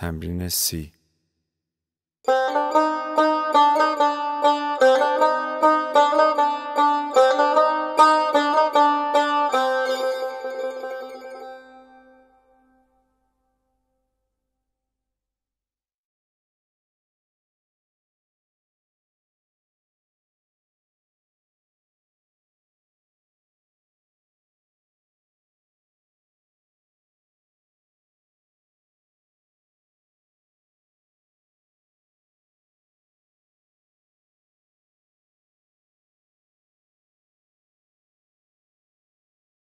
تمرین سی.